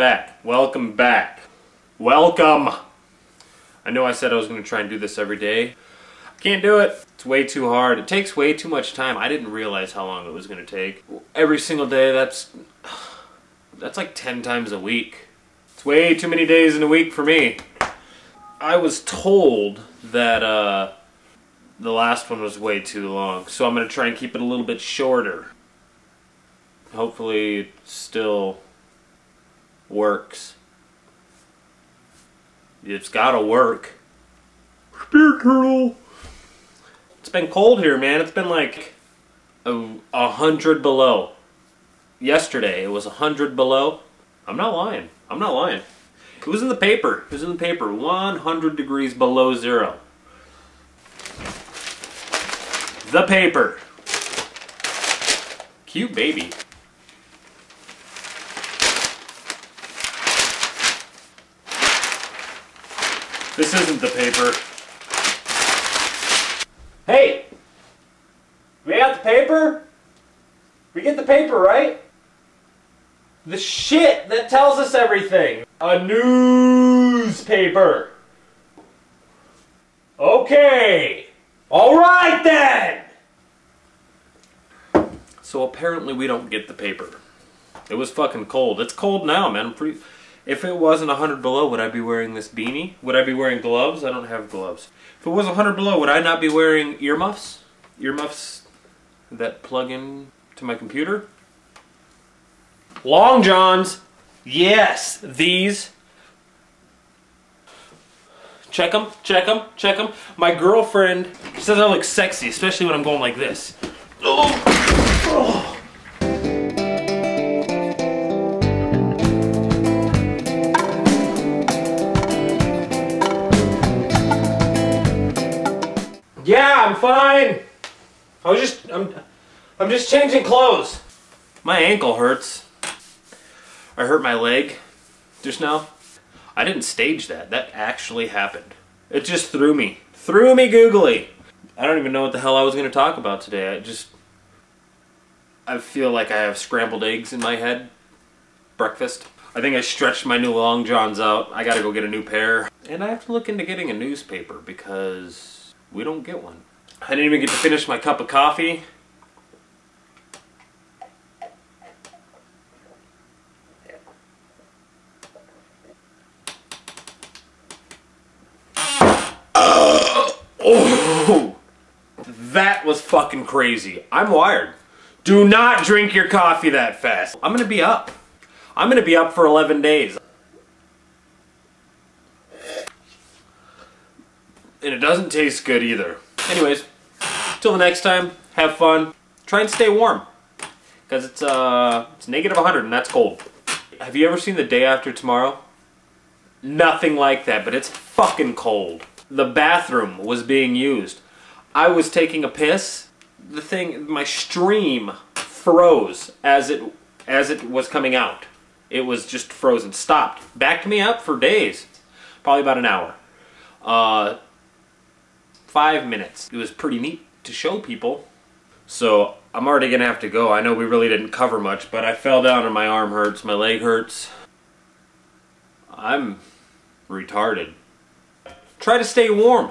back. Welcome back. Welcome. I know I said I was going to try and do this every day. I can't do it. It's way too hard. It takes way too much time. I didn't realize how long it was going to take. Every single day, that's that's like 10 times a week. It's way too many days in a week for me. I was told that uh, the last one was way too long, so I'm going to try and keep it a little bit shorter. Hopefully, still works. It's got to work. Spirit turtle. It's been cold here, man. It's been like a, a hundred below. Yesterday, it was a hundred below. I'm not lying. I'm not lying. It was in the paper. It was in the paper. 100 degrees below zero. The paper. Cute baby. This isn't the paper. Hey! We got the paper? We get the paper, right? The shit that tells us everything. A newspaper. Okay. All right then. So apparently we don't get the paper. It was fucking cold. It's cold now, man. I'm pretty. If it wasn't 100 below, would I be wearing this beanie? Would I be wearing gloves? I don't have gloves. If it was 100 below, would I not be wearing earmuffs? Earmuffs that plug in to my computer? Long Johns. Yes, these. Check them, check them, check them. My girlfriend says I look sexy, especially when I'm going like this. Oh. Oh. I'm fine. I was just, I'm, I'm just changing clothes. My ankle hurts. I hurt my leg just now. I didn't stage that. That actually happened. It just threw me. Threw me googly. I don't even know what the hell I was going to talk about today. I just... I feel like I have scrambled eggs in my head. Breakfast. I think I stretched my new long johns out. I gotta go get a new pair. And I have to look into getting a newspaper because we don't get one. I didn't even get to finish my cup of coffee. Oh, that was fucking crazy. I'm wired. Do not drink your coffee that fast. I'm gonna be up. I'm gonna be up for 11 days. And it doesn't taste good either. Anyways, till the next time, have fun. Try and stay warm. Because it's, uh, it's negative 100 and that's cold. Have you ever seen The Day After Tomorrow? Nothing like that, but it's fucking cold the bathroom was being used. I was taking a piss. The thing, my stream froze as it as it was coming out. It was just frozen, stopped, backed me up for days, probably about an hour. Uh, five minutes. It was pretty neat to show people. So I'm already gonna have to go. I know we really didn't cover much, but I fell down and my arm hurts, my leg hurts. I'm retarded. Try to stay warm.